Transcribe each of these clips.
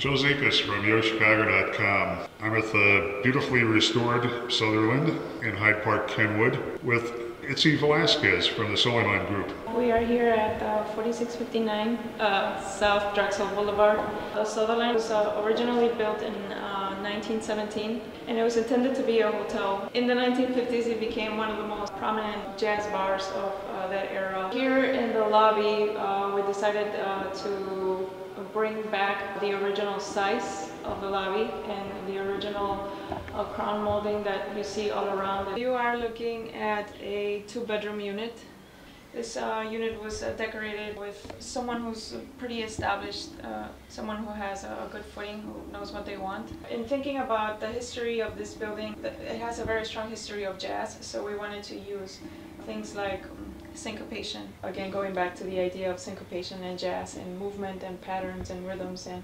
Joe Zekas from YoChicago.com. I'm at the beautifully restored Sutherland in Hyde Park, Kenwood, with Itzi Velazquez from the Silliman Group. We are here at uh, 4659 uh, South Drexel Boulevard. The Sutherland was uh, originally built in uh, 1917 and it was intended to be a hotel. In the 1950s, it became one of the most prominent jazz bars of uh, that era. Here in the lobby, uh, we decided uh, to bring back the original size of the lobby and the original uh, crown molding that you see all around. You are looking at a two-bedroom unit. This uh, unit was uh, decorated with someone who's pretty established, uh, someone who has a, good footing, who knows what they want. In thinking about the history of this building, it has a very strong history of jazz, so we wanted to use things like um, syncopation. Again, going back to the idea of syncopation and jazz and movement and patterns and rhythms. And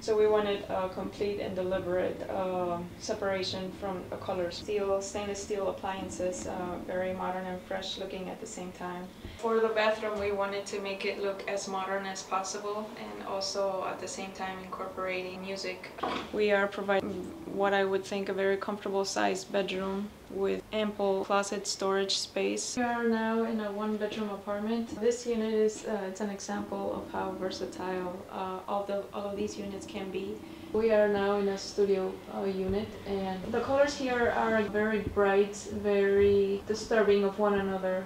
so we wanted a complete and deliberate uh, separation from the colors. Steel, stainless steel appliances, uh, very modern and fresh looking at the same time. For the bathroom, we wanted to make it look as modern as possible and also at the same time incorporating music. We are providing what I would think a very comfortable sized bedroom with ample closet storage space. We are now in a one bedroom apartment. This unit is uh, it's an example of how versatile uh, all, the, all of these units can be. We are now in a studio uh, unit and the colors here are very bright, very disturbing of one another.